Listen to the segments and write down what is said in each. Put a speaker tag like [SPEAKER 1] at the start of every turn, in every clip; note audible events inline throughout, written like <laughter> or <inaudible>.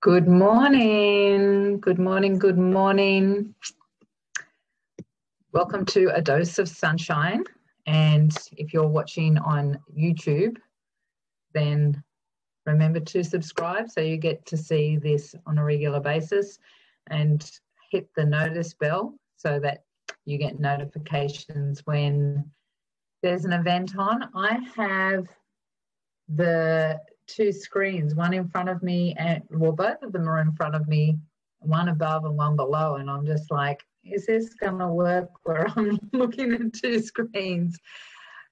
[SPEAKER 1] Good morning. Good morning. Good morning. Welcome to A Dose of Sunshine. And if you're watching on YouTube, then remember to subscribe so you get to see this on a regular basis and hit the notice bell so that you get notifications when there's an event on. I have the two screens, one in front of me, and well, both of them are in front of me, one above and one below. And I'm just like, is this going to work where I'm <laughs> looking at two screens?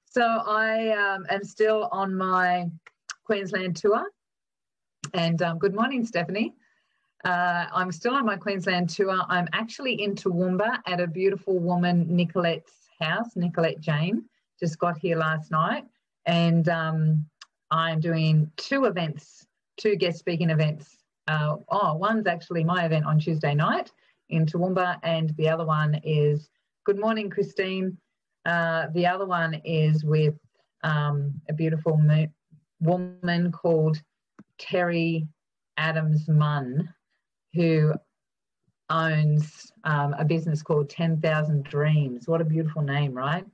[SPEAKER 1] So I um, am still on my Queensland tour. And um, good morning, Stephanie. Uh, I'm still on my Queensland tour. I'm actually in Toowoomba at a beautiful woman, Nicolette's house, Nicolette Jane. Just got here last night. And um, I'm doing two events, two guest speaking events. Uh, oh, one's actually my event on Tuesday night in Toowoomba, and the other one is Good Morning, Christine. Uh, the other one is with um, a beautiful mo- woman called Terry Adams Munn, who owns um, a business called 10,000 Dreams. What a beautiful name, right?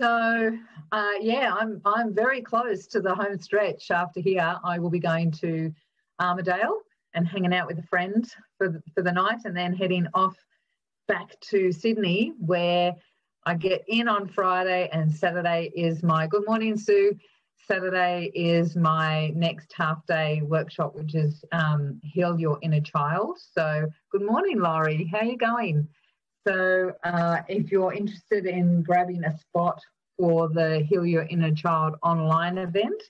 [SPEAKER 1] So uh, yeah, I'm I'm very close to the home stretch. After here, I will be going to Armidale and hanging out with a friend for the, for the night, and then heading off back to Sydney, where I get in on Friday, and Saturday is my Good Morning Sue. Saturday is my next half day workshop, which is um, Heal Your Inner Child. So, good morning, Laurie. How are you going? So uh, if you're interested in grabbing a spot for the Heal Your Inner Child online event,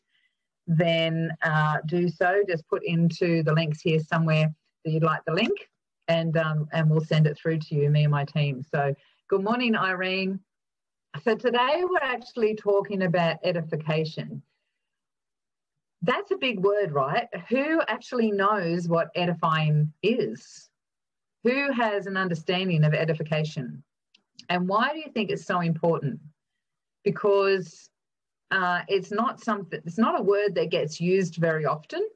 [SPEAKER 1] then uh, do so. Just put into the links here somewhere that you'd like the link and, um, and we'll send it through to you, me and my team. So good morning, Irene. So today we're actually talking about edification. That's a big word, right? Who actually knows what edifying is? Who has an understanding of edification? And why do you think it's so important? Because uh, it's not something, it's not a word that gets used very often.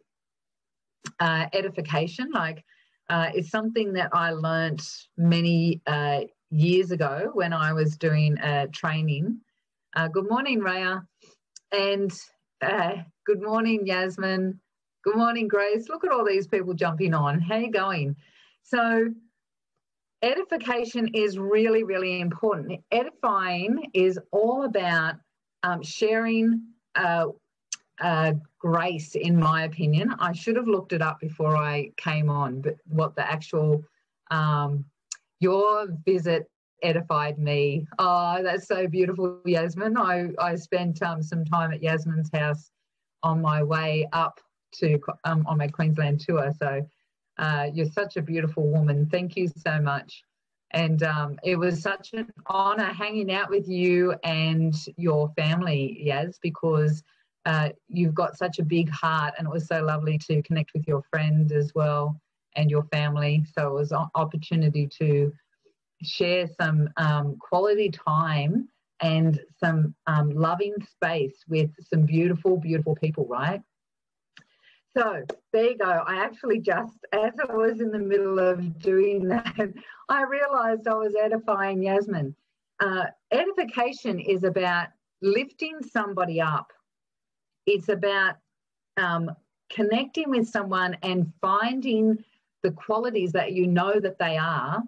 [SPEAKER 1] Uh, edification, like, uh, is something that I learnt many uh, years ago when I was doing training. Uh, good morning, Raya. And uh, good morning, Yasmin. Good morning, Grace. Look at all these people jumping on. How you going? So, edification is really, really important. Edifying is all about um, sharing uh, uh, grace, in my opinion. I should have looked it up before I came on, but what the actual um, your visit edified me. Oh, that's so beautiful, Yasmin. I, I spent um, some time at Yasmin's house on my way up to um, on my Queensland tour. So uh, you're such a beautiful woman. Thank you so much. And um, it was such an honor hanging out with you and your family, Yaz, because uh, you've got such a big heart, and it was so lovely to connect with your friend as well and your family. So it was an opportunity to share some um, quality time and some um, loving space with some beautiful, beautiful people, right? So there you go. I actually just, as I was in the middle of doing that, <laughs> I realized I was edifying Yasmin. Uh, edification is about lifting somebody up, it's about um, connecting with someone and finding the qualities that you know that they are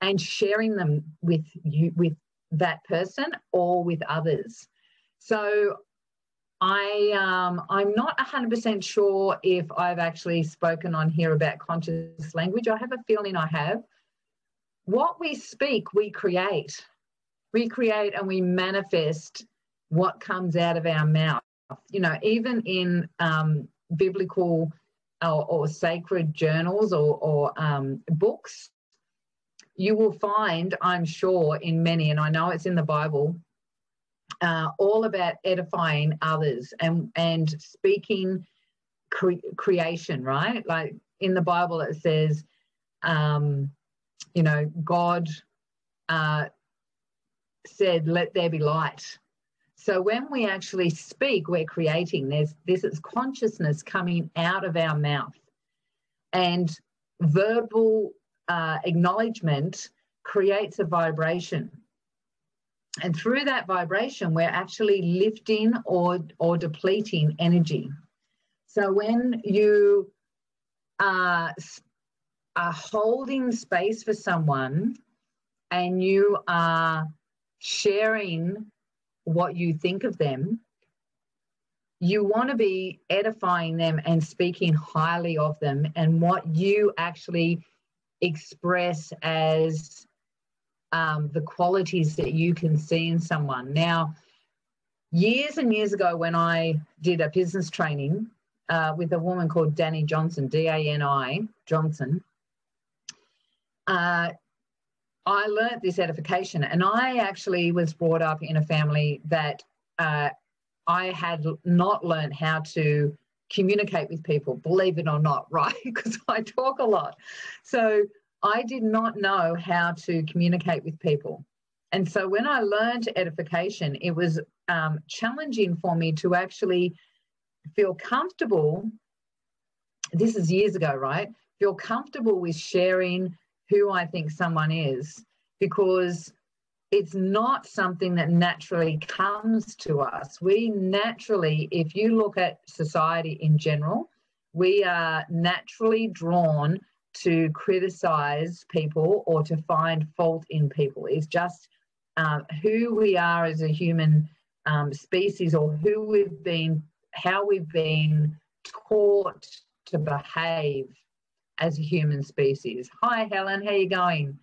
[SPEAKER 1] and sharing them with you with that person or with others so I um, I'm not 100% sure if I've actually spoken on here about conscious language. I have a feeling I have. What we speak, we create. We create and we manifest what comes out of our mouth. You know, even in um, biblical or, or, sacred journals or, or um, books, you will find, I'm sure, in many, and I know it's in the Bible, uh, all about edifying others and and speaking cre- creation, right? Like in the Bible, it says, um, you know, God uh, said, "Let there be light." So when we actually speak, we're creating. There's this is consciousness coming out of our mouth, and verbal uh, acknowledgement creates a vibration. And through that vibration, we're actually lifting or, or depleting energy. So when you uh, are, are holding space for someone and you are sharing what you think of them, you want to be edifying them and speaking highly of them and what you actually express as um, the qualities that you can see in someone. Now, years and years ago, when I did a business training uh, with a woman called Dani Johnson, D A N I Johnson, uh, I learnt this edification, and I actually was brought up in a family that uh, I had not learned how to communicate with people, believe it or not, <laughs> right? Because I talk a lot. So I did not know how to communicate with people. And so when I learned edification, it was um, challenging for me to actually feel comfortable. This is years ago, right? Feel comfortable with sharing who I think someone is because it's not something that naturally comes to us. We naturally, if you look at society in general, we are naturally drawn to criticize people or to find fault in people. It's just uh, who we are as a human um, species or who we've been, how we've been taught to behave as a human species. Hi, Helen, how are you going?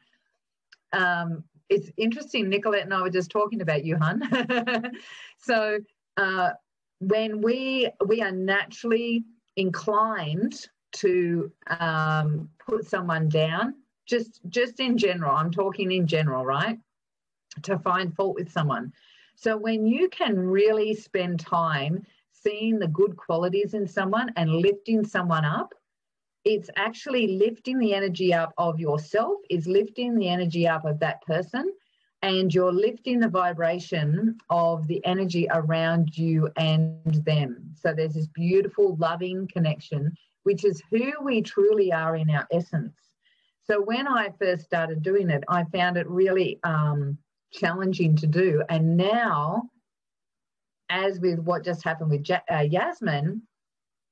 [SPEAKER 1] Um, it's interesting. Nicolette and I were just talking about you, hun. <laughs> so uh, when we we are naturally inclined to um, put someone down, just just in general. I'm talking in general, right? To find fault with someone. So when you can really spend time seeing the good qualities in someone and lifting someone up, it's actually lifting the energy up of yourself, is lifting the energy up of that person, and you're lifting the vibration of the energy around you and them. So there's this beautiful, loving connection which is who we truly are in our essence. So when I first started doing it, I found it really um, challenging to do. And now, as with what just happened with ja- uh, Yasmin,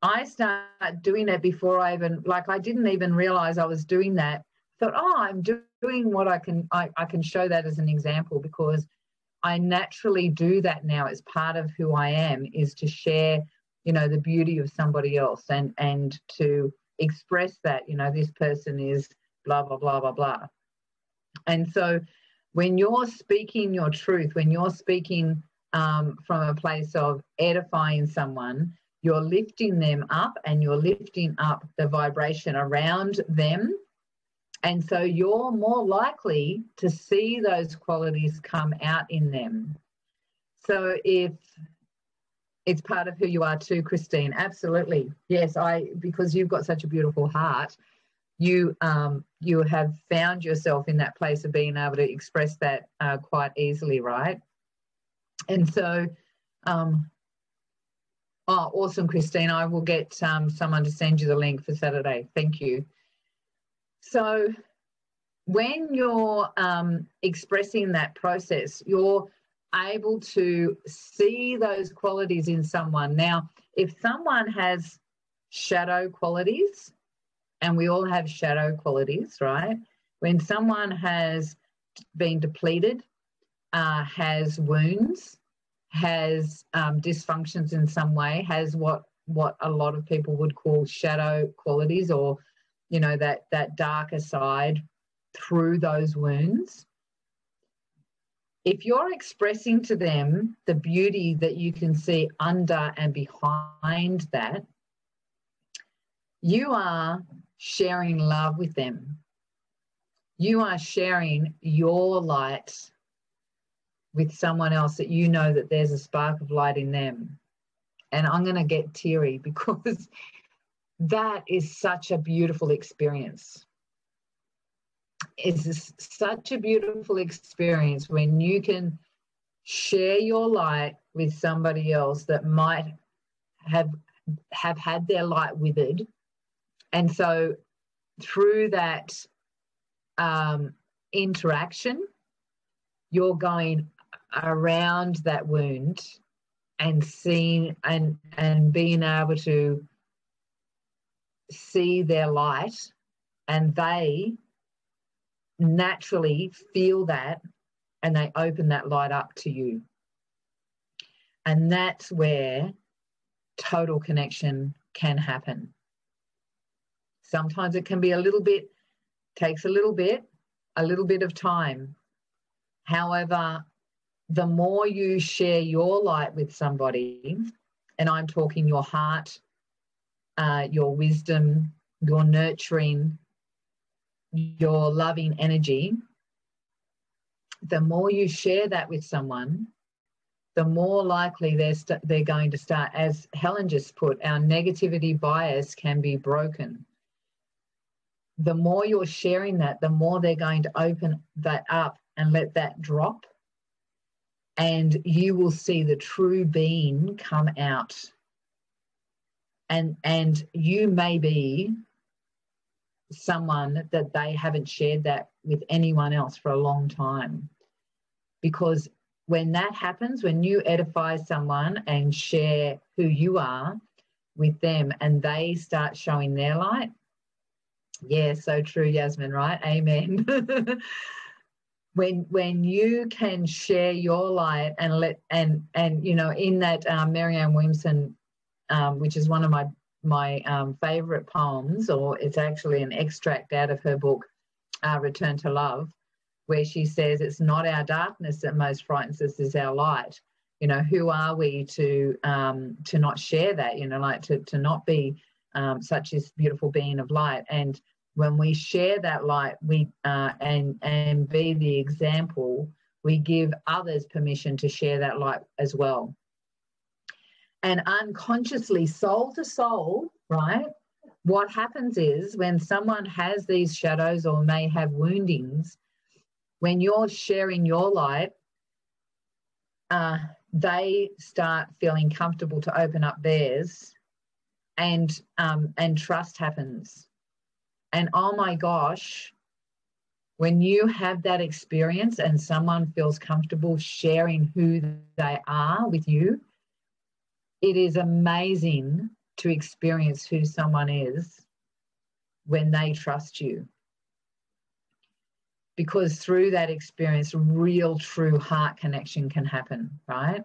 [SPEAKER 1] I start doing it before I even like I didn't even realize I was doing that. Thought, oh, I'm doing what I can. I, I can show that as an example because I naturally do that now as part of who I am. Is to share you know the beauty of somebody else and and to express that you know this person is blah blah blah blah blah. And so when you're speaking your truth when you're speaking um, from a place of edifying someone you're lifting them up and you're lifting up the vibration around them. And so you're more likely to see those qualities come out in them. So if it's part of who you are too, Christine. Absolutely. Yes, I because you've got such a beautiful heart, you um you have found yourself in that place of being able to express that uh, quite easily, right? And so um oh awesome, Christine. I will get um, someone to send you the link for Saturday. Thank you. So when you're um, expressing that process, you're able to see those qualities in someone. Now, if someone has shadow qualities, and we all have shadow qualities, right? When someone has been depleted, uh, has wounds, has um, dysfunctions in some way, has what what a lot of people would call shadow qualities, or you know that that darker side through those wounds if you're expressing to them the beauty that you can see under and behind that, you are sharing love with them. You are sharing your light with someone else that you know that there's a spark of light in them. And I'm going to get teary <laughs> because that is such a beautiful experience is such a beautiful experience when you can share your light with somebody else that might have have had their light withered. And so through that um, interaction you're going around that wound and seeing and and being able to see their light and they naturally feel that and they open that light up to you. And that's where total connection can happen. Sometimes it can be a little bit takes a little bit a little bit of time. However the more you share your light with somebody, and I'm talking your heart, uh, your wisdom, your nurturing, your loving energy, the more you share that with someone, the more likely they're, they st- they're going to start. As Helen just put, our negativity bias can be broken. The more you're sharing that, the more they're going to open that up and let that drop and you will see the true being come out and and you may be someone that they haven't shared that with anyone else for a long time. Because when that happens when you edify someone and share who you are with them and they start showing their light yeah so true yasmin right? Amen. <laughs> When when you can share your light and let and and you know in that um, Marianne Williamson, um, which is one of my my um, favorite poems, or it's actually an extract out of her book, uh, Return to Love, where she says it's not our darkness that most frightens us, is our light. You know, who are we to um, to not share that? You know, like to to not be um, such this beautiful being of light and when we share that light we uh, and and be the example we give others permission to share that light as well and unconsciously soul to soul right? What happens is when someone has these shadows or may have woundings when you're sharing your light uh, they start feeling comfortable to open up theirs and um, and trust happens. And oh my gosh, when you have that experience and someone feels comfortable sharing who they are with you, it is amazing to experience who someone is when they trust you. Because through that experience, real, true heart connection can happen, right?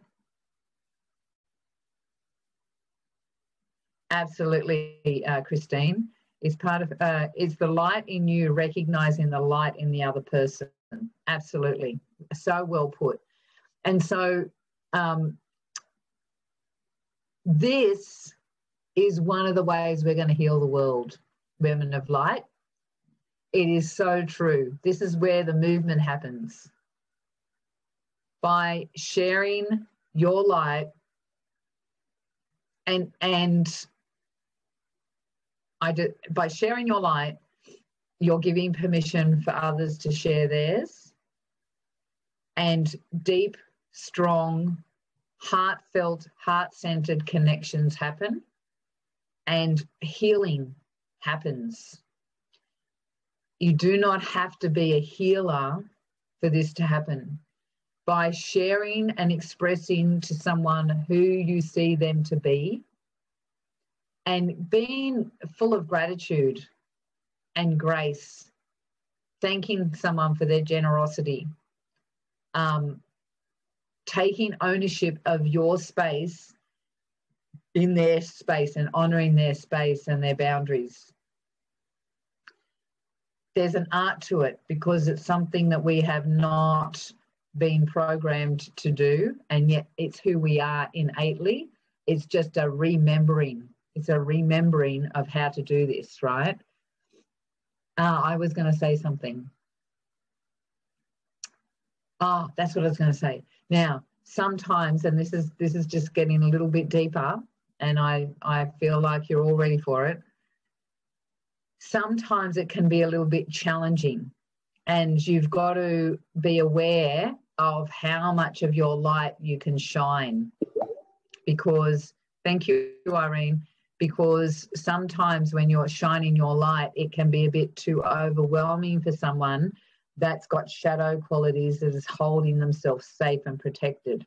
[SPEAKER 1] Absolutely, uh, Christine is part of uh, is the light in you recognizing the light in the other person absolutely so well put and so um, this is one of the ways we're going to heal the world women of light. It is so true. This is where the movement happens. By sharing your light and and I do, by sharing your light, you're giving permission for others to share theirs. And deep, strong, heartfelt, heart centered connections happen, and healing happens. You do not have to be a healer for this to happen. By sharing and expressing to someone who you see them to be, and being full of gratitude and grace, thanking someone for their generosity, um, taking ownership of your space in their space and honoring their space and their boundaries. There's an art to it because it's something that we have not been programmed to do, and yet it's who we are innately. It's just a remembering it's a remembering of how to do this, right? Uh, I was going to say something. Oh, that's what I was going to say. Now, sometimes, and this is this is just getting a little bit deeper, and I I feel like you're all ready for it. Sometimes it can be a little bit challenging, and you've got to be aware of how much of your light you can shine. Because, thank you, Irene, because sometimes when you're shining your light, it can be a bit too overwhelming for someone that's got shadow qualities that is holding themselves safe and protected.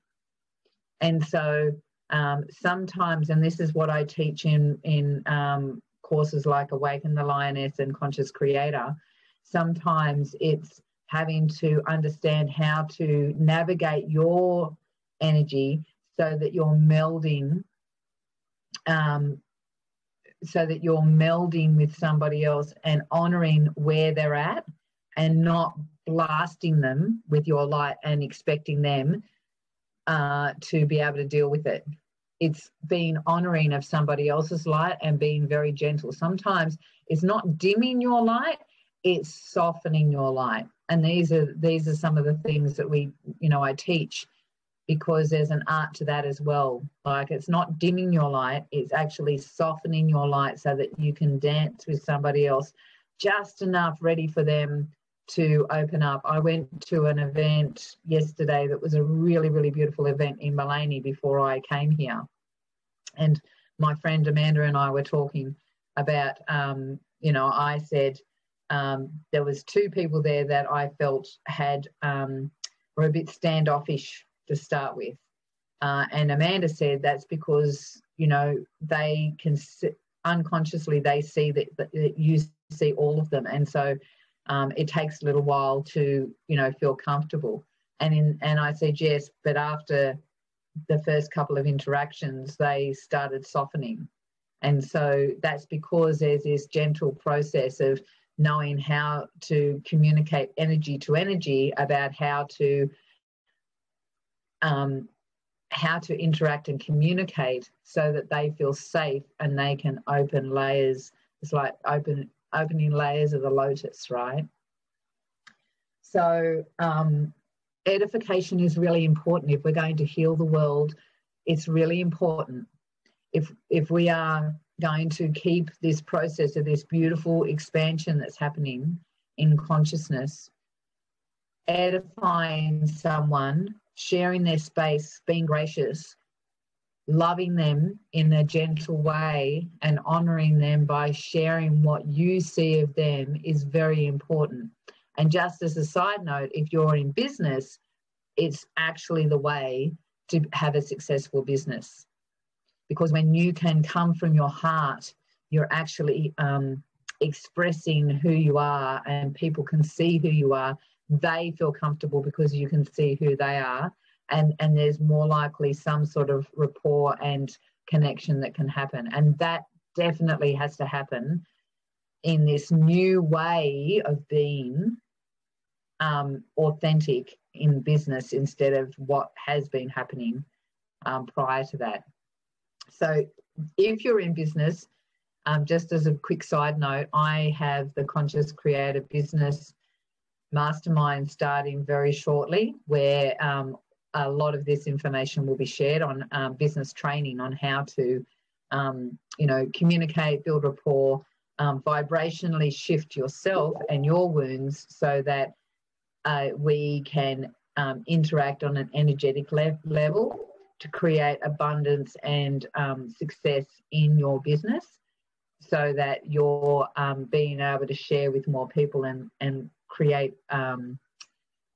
[SPEAKER 1] And so um, sometimes, and this is what I teach in, in um, courses like Awaken the Lioness and Conscious Creator, sometimes it's having to understand how to navigate your energy so that you're melding um, so that you're melding with somebody else and honoring where they're at and not blasting them with your light and expecting them uh, to be able to deal with it. It's being honoring of somebody else's light and being very gentle. Sometimes it's not dimming your light, it's softening your light. And these are these are some of the things that we, you know, I teach because there's an art to that as well. Like it's not dimming your light, it's actually softening your light so that you can dance with somebody else just enough ready for them to open up. I went to an event yesterday that was a really, really beautiful event in Maleny before I came here. And my friend Amanda and I were talking about, um, you know, I said um, there was two people there that I felt had um, were a bit standoffish to start with. Uh, and Amanda said that's because, you know, they can unconsciously, they see that, that you see all of them. And so um, it takes a little while to, you know, feel comfortable. And in, and I said, yes, but after the first couple of interactions, they started softening. And so that's because there's this gentle process of knowing how to communicate energy to energy about how to um, how to interact and communicate so that they feel safe and they can open layers. It's like open opening layers of the lotus, right? So um, edification is really important if we're going to heal the world. It's really important if if we are going to keep this process of this beautiful expansion that's happening in consciousness, edifying someone sharing their space, being gracious, loving them in a gentle way, and honoring them by sharing what you see of them is very important. And just as a side note, if you're in business, it's actually the way to have a successful business. Because when you can come from your heart, you're actually um, expressing who you are, and people can see who you are they feel comfortable because you can see who they are and and there's more likely some sort of rapport and connection that can happen. And that definitely has to happen in this new way of being um, authentic in business instead of what has been happening um, prior to that. So if you're in business um, just as a quick side note i have the conscious creator business mastermind starting very shortly, where um, a lot of this information will be shared on um, business training on how to, um, you know, communicate, build rapport, um, vibrationally shift yourself and your wounds so that uh, we can um, interact on an energetic le- level to create abundance and um, success in your business so that you're being able to share with more people and, and create um,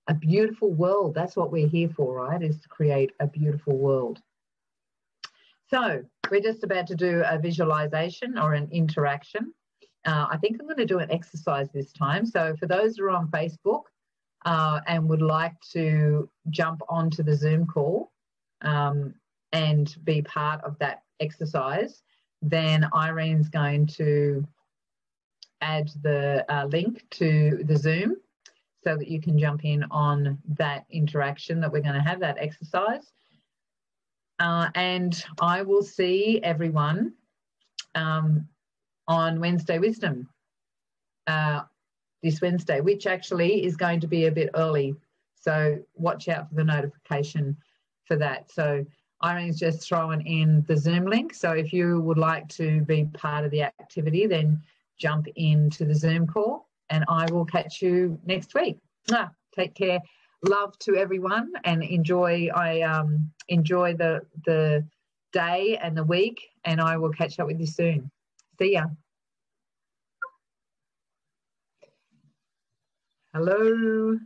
[SPEAKER 1] a beautiful world. That's what we're here for, right? Is to create a beautiful world. So we're just about to do a visualization or an interaction. Uh, I think I'm going to do an exercise this time. So for those who are on Facebook uh, and would like to jump onto the Zoom call um, and be part of that exercise, then Irene's going to add the uh, link to the Zoom so that you can jump in on that interaction that we're going to have, that exercise. Uh, and I will see everyone um, on Wednesday Wisdom uh, this Wednesday, which actually is going to be a bit early. So watch out for the notification for that. So Irene's just throwing in the Zoom link. So if you would like to be part of the activity, then jump into the Zoom call and I will catch you next week. Ah, take care. love to everyone and enjoy. I um, enjoy the the day and the week, and I will catch up with you soon. See ya. Hello.